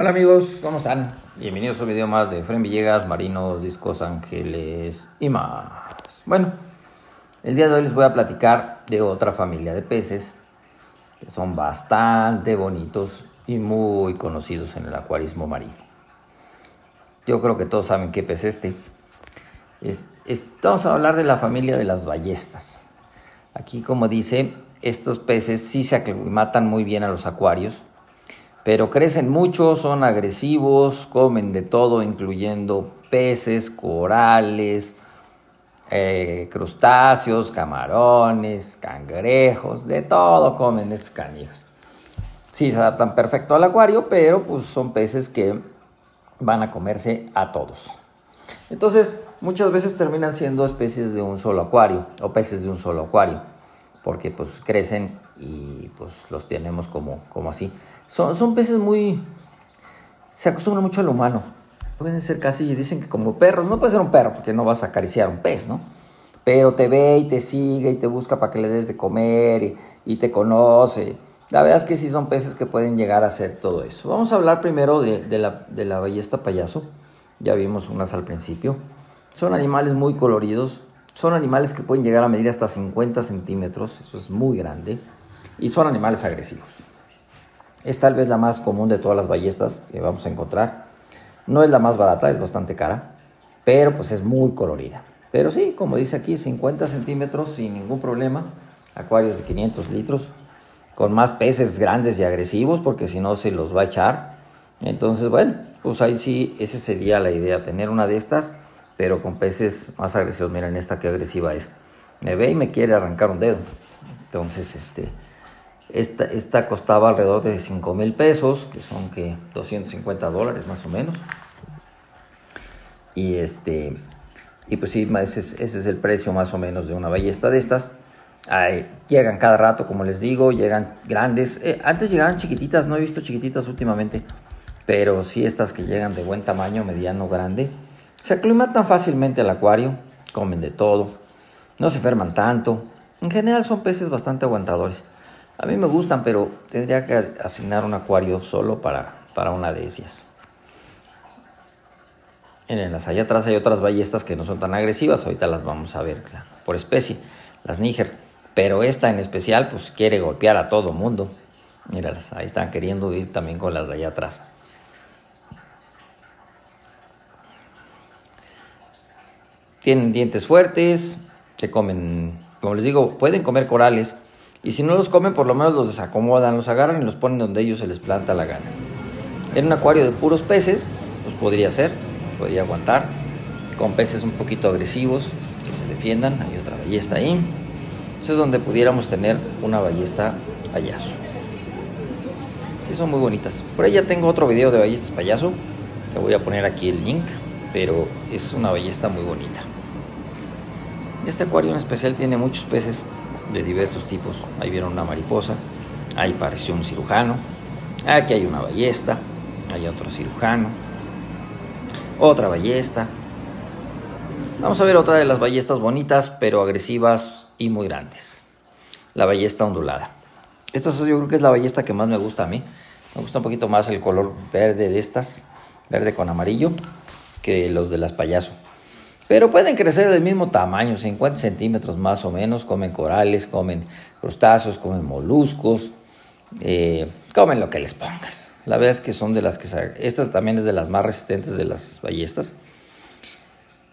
Hola amigos, ¿cómo están? Bienvenidos a un video más de Fren Villegas, Marinos, Discos Ángeles y más. Bueno, el día de hoy les voy a platicar de otra familia de peces que son bastante bonitos y muy conocidos en el acuarismo marino. Yo creo que todos saben qué pez es este. Es, vamos a hablar de la familia de las ballestas. Aquí, como dice, estos peces sí se aclimatan muy bien a los acuarios pero crecen mucho, son agresivos, comen de todo, incluyendo peces, corales, eh, crustáceos, camarones, cangrejos, de todo comen estos canijos. Sí, se adaptan perfecto al acuario, pero pues son peces que van a comerse a todos. Entonces, muchas veces terminan siendo especies de un solo acuario o peces de un solo acuario porque pues crecen y pues los tenemos como, como así. Son, son peces muy... se acostumbran mucho al humano. Pueden ser casi, dicen que como perros, no puede ser un perro porque no vas a acariciar un pez, ¿no? Pero te ve y te sigue y te busca para que le des de comer y, te conoce. La verdad es que sí son peces que pueden llegar a hacer todo eso. Vamos a hablar primero de, de, la, de la ballesta payaso. Ya vimos unas al principio. Son animales muy coloridos, son animales que pueden llegar a medir hasta 50 centímetros, eso es muy grande, y son animales agresivos. Es tal vez la más común de todas las ballestas que vamos a encontrar. No es la más barata, es bastante cara, pero pues es muy colorida. Pero sí, como dice aquí, 50 centímetros sin ningún problema, acuarios de 500 litros, con más peces grandes y agresivos, porque si no se los va a echar. Entonces, bueno, pues ahí sí, esa sería la idea, tener una de estas pero con peces más agresivos. Miren esta que agresiva es. Me ve y me quiere arrancar un dedo. Entonces, este, esta, esta costaba alrededor de 5 mil pesos, que son que 250 dólares más o menos. Y este, y pues sí, ese es, ese es el precio más o menos de una ballesta de estas. llegan cada rato, como les digo, llegan grandes. Eh, antes llegaban chiquititas, no he visto chiquititas últimamente, pero sí estas que llegan de buen tamaño, mediano, grande se aclimatan fácilmente al acuario, comen de todo, no se enferman tanto. En general son peces bastante aguantadores. A mí me gustan, pero tendría que asignar un acuario solo para, para una de ellas. En las allá atrás hay otras ballestas que no son tan agresivas, ahorita las vamos a ver por especie, las Níger. Pero esta en especial pues quiere golpear a todo mundo. Míralas, ahí están queriendo ir también con las de allá atrás. Tienen dientes fuertes, se comen, como les digo, pueden comer corales. Y si no los comen, por lo menos los desacomodan, los agarran y los ponen donde ellos se les planta la gana. En un acuario de puros peces, pues podría ser, podría aguantar. Con peces un poquito agresivos, que se defiendan. Hay otra ballesta ahí. Eso es donde pudiéramos tener una ballesta payaso. Sí, son muy bonitas. Por ahí ya tengo otro video de ballestas payaso. Le voy a poner aquí el link, pero es una ballesta muy bonita. Este acuario en especial tiene muchos peces de diversos tipos. Ahí vieron una mariposa, ahí pareció un cirujano, aquí hay una ballesta, hay otro cirujano, otra ballesta. Vamos a ver otra de las ballestas bonitas, pero agresivas y muy grandes. La ballesta ondulada. Esta yo creo que es la ballesta que más me gusta a mí. Me gusta un poquito más el color verde de estas, verde con amarillo, que los de las payaso. Pero pueden crecer del mismo tamaño, 50 centímetros más o menos. Comen corales, comen crustáceos, comen moluscos, eh, comen lo que les pongas. La verdad es que son de las que... Estas también es de las más resistentes de las ballestas.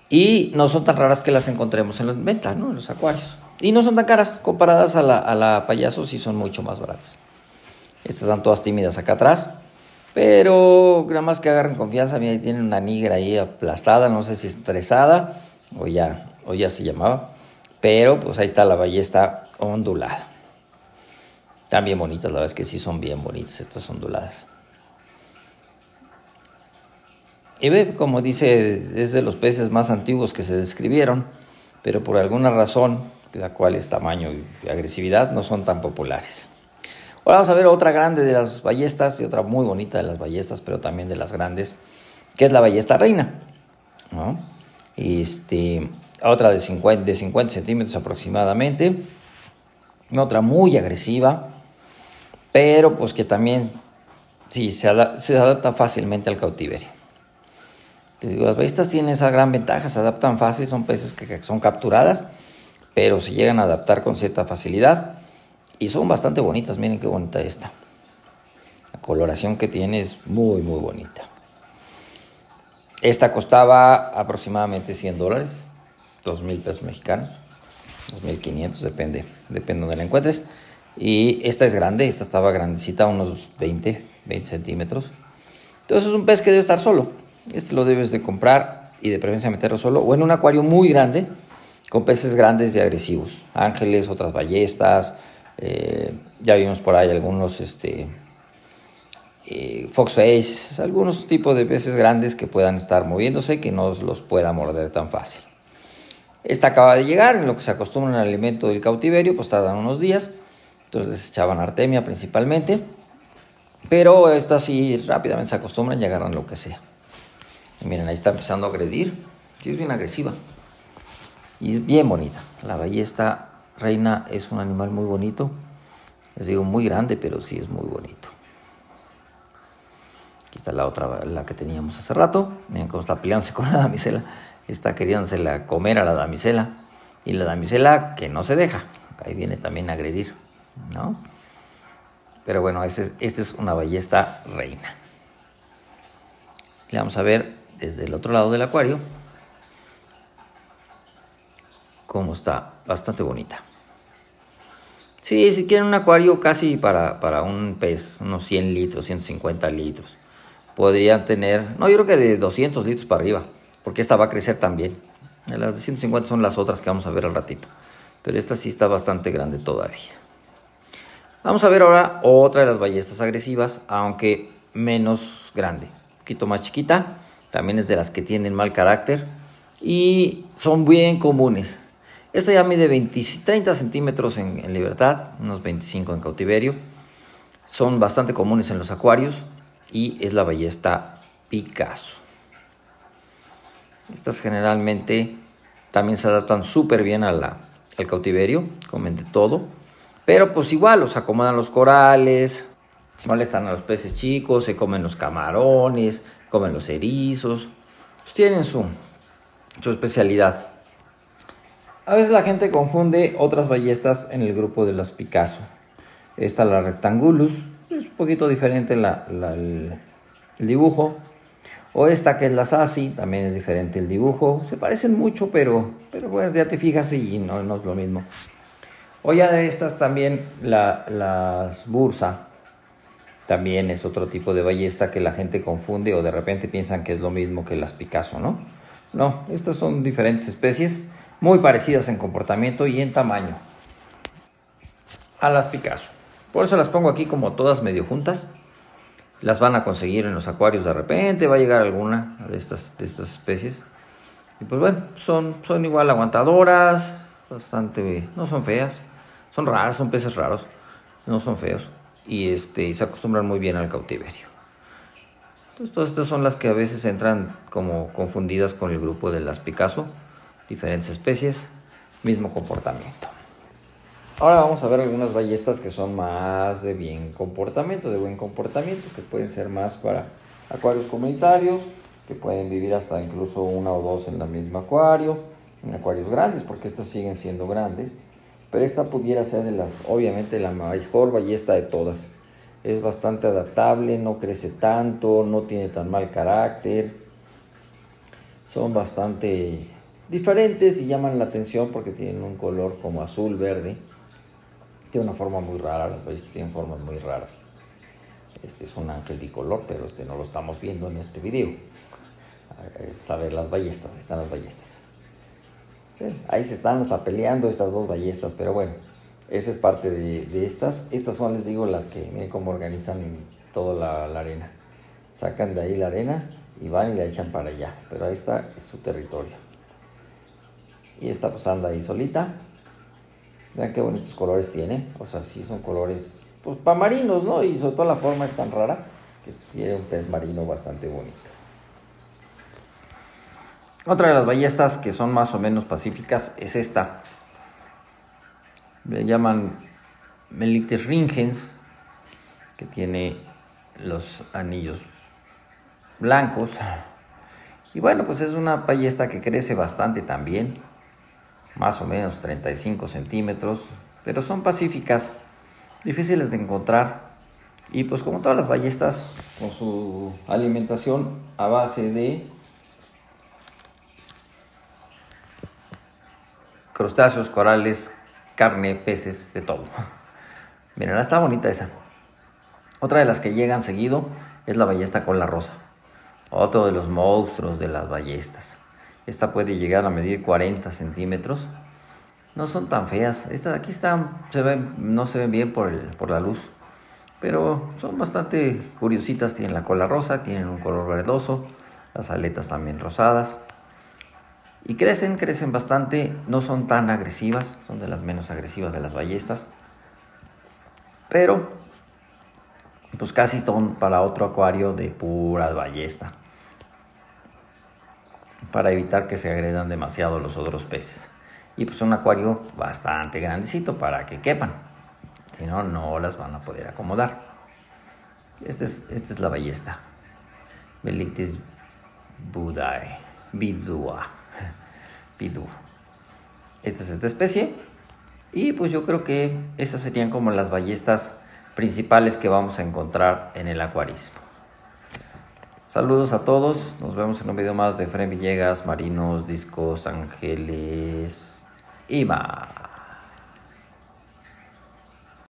Y no son tan raras que las encontremos en la venta, ¿no? En los acuarios. Y no son tan caras comparadas a la, a la payaso, sí son mucho más baratas. Estas están todas tímidas acá atrás. Pero nada más que agarren confianza, mira, tienen una negra ahí aplastada, no sé si estresada o ya, o ya se llamaba. Pero pues ahí está la ballesta ondulada. Están bien bonitas, la verdad es que sí son bien bonitas estas onduladas. Y ve, como dice, es de los peces más antiguos que se describieron, pero por alguna razón, la cual es tamaño y agresividad, no son tan populares. Ahora vamos a ver otra grande de las ballestas y otra muy bonita de las ballestas, pero también de las grandes, que es la ballesta reina. Este, otra de 50, de 50 centímetros sí, se, adapta fácilmente al cautiverio. las ballestas tienen esa gran ventaja, se adaptan fácil, son peces que son capturadas, pero se llegan a adaptar con cierta facilidad y son bastante bonitas. Miren qué bonita esta. La coloración que tiene es muy, muy bonita. Esta costaba aproximadamente 100 dólares, 2 mil pesos mexicanos, 2.500, depende, depende donde la encuentres. Y esta es grande, esta estaba grandecita, unos 20, 20 centímetros. Entonces es un pez que debe estar solo. Este lo debes de comprar y de preferencia meterlo solo o en un acuario muy grande con peces grandes y agresivos. Ángeles, otras ballestas. Eh, ya vimos por ahí algunos este, eh, foxface, algunos tipos de peces grandes que puedan estar moviéndose, que no los pueda morder tan fácil. Esta acaba de llegar, en lo que se acostumbra al alimento del cautiverio, pues tardan unos días. Entonces desechaban artemia principalmente. Pero estas sí rápidamente se acostumbran y agarran lo que sea. miren, ahí está empezando a agredir. Sí, es bien agresiva. Y es bien bonita. La ballesta reina es un animal muy bonito. Les digo muy grande, pero sí es muy bonito. Aquí está la otra, la que teníamos hace rato. Miren cómo está peleándose con la damisela. Está queriéndosela comer a la damisela. Y la damisela que no se deja. Ahí viene también a agredir. ¿No? Pero bueno, esta es una ballesta reina. Le vamos a ver desde el otro lado del acuario cómo está. Bastante bonita. Sí, si quieren un acuario casi para, para un pez, unos 100 litros, 150 litros. Podrían tener, no, yo creo que de 200 litros para arriba, porque esta va a crecer también. Las de 150 son las otras que vamos a ver al ratito. Pero esta sí está bastante grande todavía. Vamos a ver ahora otra de las ballestas agresivas, aunque menos grande. Un poquito más chiquita. También es de las que tienen mal carácter. Y son bien comunes. Esta ya mide 20, 30 centímetros en, libertad, unos 25 en cautiverio. Son bastante comunes en los acuarios y es la ballesta Picasso. Estas generalmente también se adaptan súper bien al cautiverio, comen de todo. Pero pues igual, los acomodan los corales, molestan a los peces chicos, se comen los camarones, comen los erizos. Pues tienen su, su especialidad. A veces la gente confunde otras ballestas en el grupo de las Picasso. Esta la Rectangulus, es un poquito diferente el, dibujo. O esta que es la Sassy, también es diferente el dibujo. Se parecen mucho, pero, pero bueno, ya te fijas y no, no es lo mismo. O ya de estas también la, las Bursa. También es otro tipo de ballesta que la gente confunde o de repente piensan que es lo mismo que las Picasso, ¿no? No, estas son diferentes especies muy parecidas en comportamiento y en tamaño a las Picasso. Por eso las pongo aquí como todas medio juntas. Las van a conseguir en los acuarios de repente, va a llegar alguna de estas, de estas especies. Y pues bueno, son, son igual aguantadoras, bastante, no son feas, son raras, son peces raros, no son feos. Y este, se acostumbran muy bien al cautiverio. Entonces todas estas son las que a veces entran como confundidas con el grupo de las Picasso diferentes especies, mismo comportamiento. Ahora vamos a ver algunas ballestas que son más de bien comportamiento, de buen comportamiento, que pueden ser más para acuarios comunitarios, que pueden vivir hasta incluso una o dos en el mismo acuario, en acuarios grandes, porque estas siguen siendo grandes. Pero esta pudiera ser de las, obviamente, la mejor ballesta de todas. Es bastante adaptable, no crece tanto, no tiene tan mal carácter. Son bastante diferentes y llaman la atención porque tienen un color como azul verde. Tiene una forma muy rara, las veces tienen formas muy raras. Este es un ángel bicolor, pero este no lo estamos viendo en este video. A ver las ballestas, ahí están las ballestas. Ahí se están hasta peleando estas dos ballestas, pero bueno, esa es parte de, estas. Estas son, les digo, las que miren cómo organizan toda la, la arena. Sacan de ahí la arena y van y la echan para allá, pero ahí está es su territorio. Y esta pues anda ahí solita. Vean qué bonitos colores tiene. O sea, sí son colores, pues para marinos, ¿no? Y sobre todo la forma es tan rara que quiere un pez marino bastante bonito. Otra de las ballestas que son más o menos pacíficas es esta. Le llaman Melites ringens, que tiene los anillos blancos. Y bueno, pues es una ballesta que crece bastante también, más o menos 35 centímetros, pero son pacíficas, difíciles de encontrar. Y pues como todas las ballestas, con su alimentación a base de crustáceos, corales, carne, peces, de todo. Miren, está bonita esa. Otra de las que llegan seguido es la ballesta con la rosa. Otro de los monstruos de las ballestas. Esta puede llegar a medir 40 centímetros. No son tan feas. Estas aquí están, se ven, no se ven bien por, el, por la luz. Pero son bastante curiositas. Tienen la cola rosa, tienen un color verdoso. Las aletas también rosadas. Y crecen, crecen bastante. No son tan agresivas. Son de las menos agresivas de las ballestas. Pero pues casi son para otro acuario de pura ballesta. Para evitar que se agredan demasiado los otros peces. Y pues un acuario bastante grandecito para que quepan. Si no, no las van a poder acomodar. Esta es, esta es la ballesta. Belictis budae. Bidua. Bidua. Esta es esta especie. Y pues yo creo que esas serían como las ballestas principales que vamos a encontrar en el acuarismo. Saludos a todos, nos vemos en un video más de Fren Villegas, Marinos, Discos, Ángeles y más.